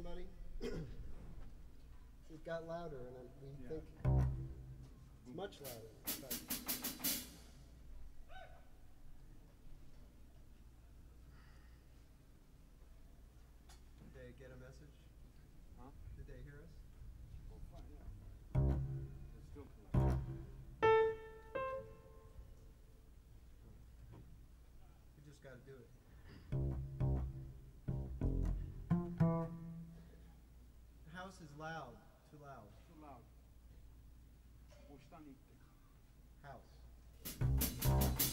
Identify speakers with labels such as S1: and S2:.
S1: somebody? it got louder, and we
S2: yeah.
S1: think it's much louder.
S2: loud.
S1: Too loud.
S2: Too loud.
S1: House.